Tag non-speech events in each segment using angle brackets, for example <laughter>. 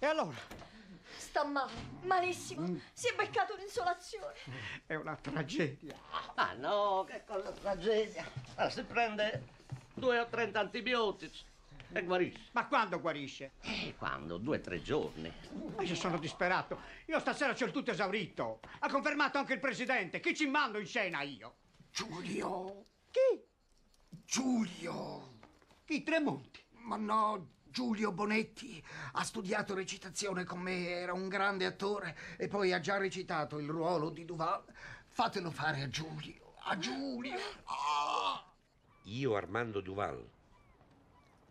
E allora? Sta male, malissimo. Si è beccato un'insolazione. È una tragedia. Ah no, che cosa tragedia. Ah, si prende due o trenta antibiotici e guarisce. Ma quando guarisce? E quando? Due o tre giorni. Ma io sono disperato. Io stasera c'ho il tutto esaurito. Ha confermato anche il presidente. Chi ci mando in scena io? Giulio, Chi? Giulio. Chi? Tremonti. Ma no, Giulio Bonetti ha studiato recitazione con me, era un grande attore e poi ha già recitato il ruolo di Duval. Fatelo fare a Giulio, a Giulio. Ah! Io Armando Duval.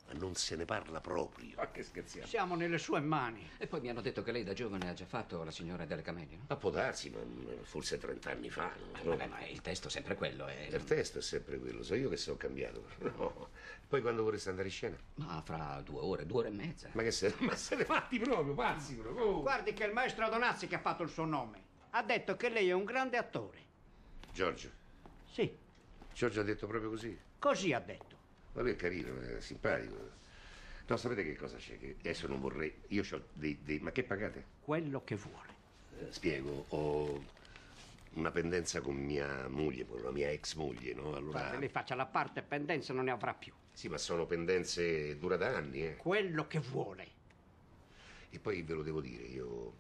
Ma non se ne parla proprio. Ma che scherziamo? Siamo nelle sue mani. E poi mi hanno detto che lei da giovane ha già fatto la signora delle camelie, no? Ma può darsi, ma forse 30 anni fa. no? Vabbè, ma il testo è sempre quello, eh. Il testo è sempre quello, so io che sono cambiato. <laughs> No. Poi quando vorresti andare in scena? Ma fra due ore, due ore e mezza. Ma che se, ma se ne fatti proprio, pazzi proprio. Oh. Guardi che è il maestro Adonazzi che ha fatto il suo nome. Ha detto che lei è un grande attore. Giorgio, Sì, Giorgio ha detto proprio così. così ha detto. Ma lui è carino, è simpatico. No, sapete che cosa c'è? Che adesso non vorrei. Io ho dei, dei. Ma che pagate? Quello che vuole. Eh, Spiego, ho una pendenza con mia moglie, con la mia ex moglie, no? Allora. Guardi, lei faccia la parte pendenza non ne avrà più. Sì, ma sono pendenze dura da anni, eh. Quello che vuole. E poi ve lo devo dire, io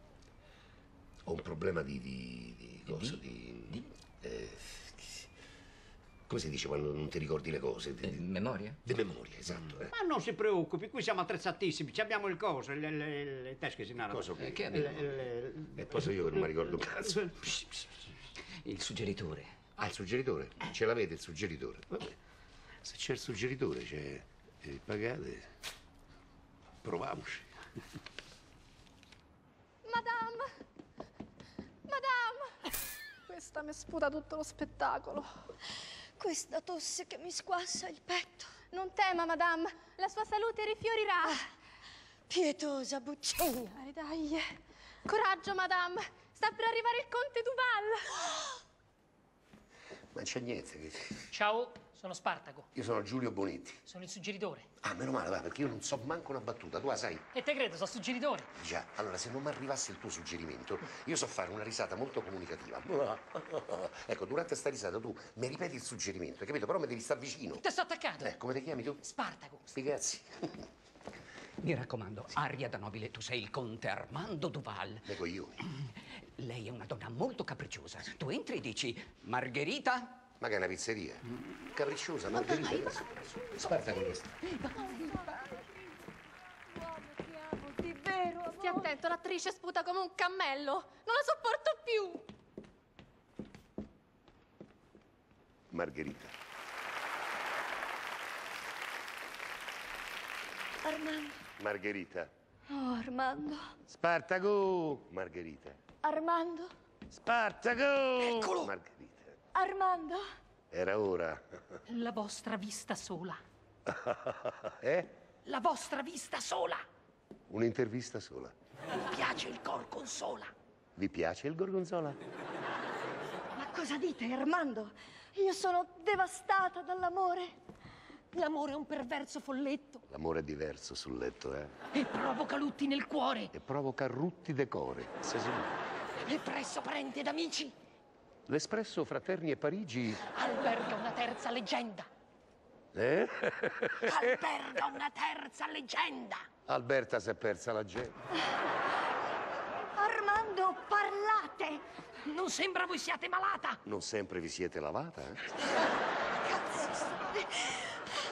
ho un problema di. di. di cosa? Di. eh, come si dice quando non ti ricordi le cose? Di, di- Memoria? di memoria, esatto. Eh. Ma non si preoccupi, qui siamo attrezzatissimi. Ci abbiamo il coso, le, le, le tesche si narrano. Cosa che? Eh, che le- E poi so io che non mi ricordo un cazzo. <laughs> Il suggeritore. Ah, il suggeritore? Ce l'avete il suggeritore? Vabbè. Se c'è il suggeritore, c'è. eh, pagate. Proviamoci. Madame! Madame! Questa mi sputa tutto lo spettacolo. Questa tosse che mi squassa il petto. Non tema, madame, la sua salute rifiorirà. Pietosa buccina. Dai, dai. Coraggio, madame. Sta per arrivare il conte Duval. Ma c'è niente. Che... Ciao, sono Spartaco, Io sono Giulio Bonetti. sono il suggeritore. Ah, meno male, va, perché io non so manco una battuta. Tu la sai? E te credo, sono suggeritore. Già, allora se non mi arrivasse il tuo suggerimento, io so fare una risata molto comunicativa. <laughs> Ecco, durante sta risata tu mi ripeti il suggerimento, hai capito? Però mi devi stare vicino. Te sto attaccato. Eh, come ti chiami tu? Spartaco. Sti cazzi. Mi raccomando, aria da nobile, tu sei il conte Armando Duval. Le coglioni. Lei è una donna molto capricciosa. Tu entri e dici, Margherita? Ma che è una pizzeria? Capricciosa, margherita. Sparta con questo. Stia attento, l'attrice sputa come un cammello. Non la sopporto più. Margherita. Armando. Margherita. Oh, Armando. Spartaco! Margherita. Armando. Spartaco! Eccolo! Margherita. Armando. Era ora. La vostra vista sola. <laughs> Eh? La vostra vista sola. Un'intervista sola. Mi piace il gorgonzola. Vi piace il gorgonzola? Ma cosa dite, Armando? Io sono devastata dall'amore. L'amore è un perverso folletto L'amore è diverso sul letto, eh? e provoca lutti nel cuore. E provoca rutti decore. Se si- E presso parenti ed L'espresso Fraterni e Parigi. alberga una terza leggenda. Eh? Alberga una terza leggenda. Alberta si è persa la gente. Armando, parlate! Non sembra voi siate malata. Non sempre vi siete lavata, eh?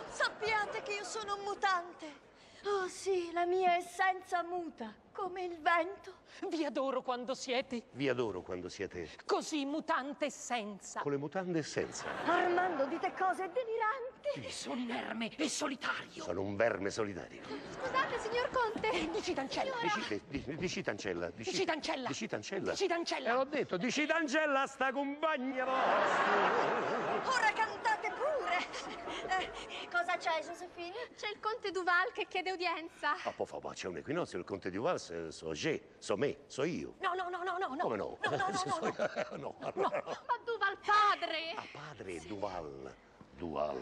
Sappiate che io sono un mutante. Oh sì, la mia essenza muta, come il vento. Vi adoro quando siete Vi adoro quando siete così mutante e senza. con le mutande e senza. Armando, dite cose deliranti. Sono inerme e solitario. Sono un verme solitario. Scusate, signor Conte. Dici d'ancella. Dici, di- dici Tancella. Dici d'ancella. Dici Tancella. Dici d'ancella. E l'ho detto, dici Tancella sta compagna vostra. Ora cantate pure. Eh, cosa c'è, Josephine? C'è il conte Duval che chiede udienza. Ah, poi fa, ma c'è un equinozio, il conte di Vals, so je, so me, so io. No, no, no, no, no, no. Come no? No, no, no, no, no. <laughs> no, allora- Ma Duval padre. Ah, padre Duval. Duval.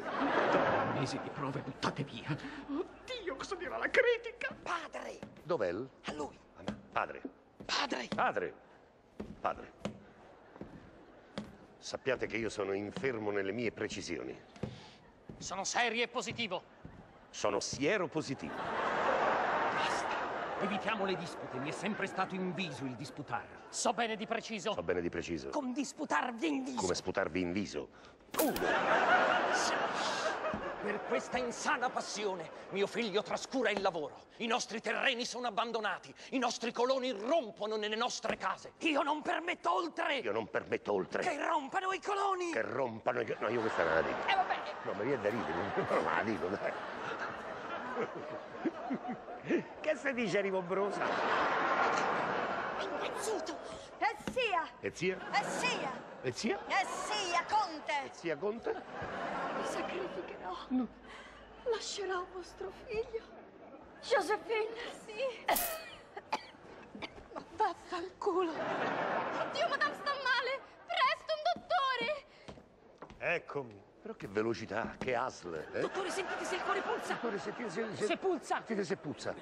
Mesi di prove buttate via. Oddio, cosa dirà la critica? Padre, Dov'è? a lui. Padre, Padre! padre, padre. Sappiate che io sono infermo nelle mie precisioni. Sono serio e positivo. Sono siero positivo. Evitiamo le dispute, mi è sempre stato inviso il disputare. So bene di preciso. So bene di preciso. Con disputarvi in viso. Come sputarvi in viso. Per questa insana passione mio figlio trascura il lavoro. I nostri terreni sono abbandonati, i nostri coloni rompono nelle nostre case. Io non permetto oltre Io non permetto oltre che rompano i coloni. che rompano i... No, io questa non la dico. E vabbè, No, mi viene da ridere, non la dico, dai. Che si dice, rivombrosa? Impazzuto! E sia! E zia? E sia! E zia? E sia, conte! Zia Conte? Mi sacrificherò. Lascerò vostro figlio. Josephine. Sì. Ma vaffanculo. Oddio, madame sta male! Presto, un dottore! Eccomi. Però che velocità, che asle, eh? dottore, sentite se il cuore pulsa. Dottore, sentite se, se, Se pulsa. Sentite se puzza.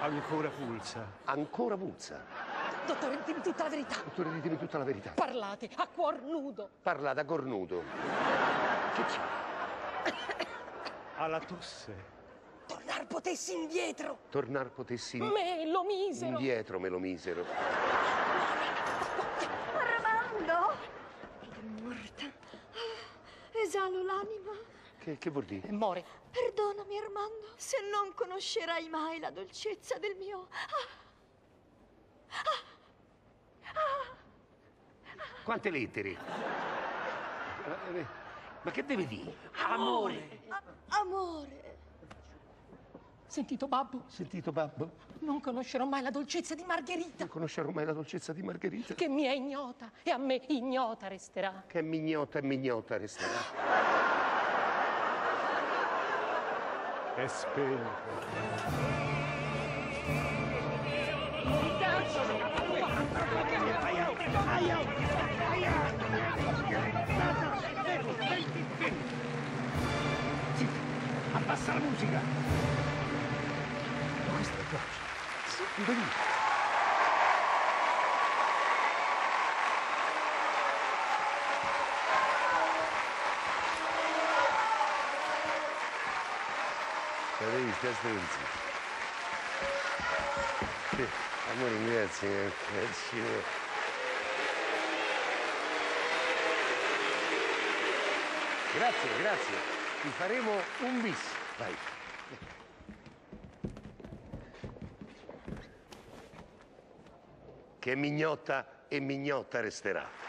Ancora pulsa. Ancora puzza. Dottore, ditemi tutta la verità. Dottore, ditemi tutta la verità. Parlate a cuor nudo. Parla da cornuto. Che c'è? Alla tosse. Tornar potessi indietro. Tornar potessi in- Me lo misero. indietro, me lo misero. Armando! Ed è morta. Ah, Esalo l'anima. Che, che vuol dire? E more. Perdonami, Armando, se non conoscerai mai la dolcezza del mio. Quante lettere? Eh, Ma che deve dire? Amore. a- amore. Sentito, babbo? Sentito, babbo? Non conoscerò mai la dolcezza di Margherita. Non conoscerò mai la dolcezza di Margherita. Che mi è ignota e a me ignota resterà. Che mignota e mignota resterà. È spento. Abbassa la musica! Sì, Amore, grazie, grazie. Grazie, grazie. Ti faremo un bis. Vai. Che mignotta e mignotta resterà.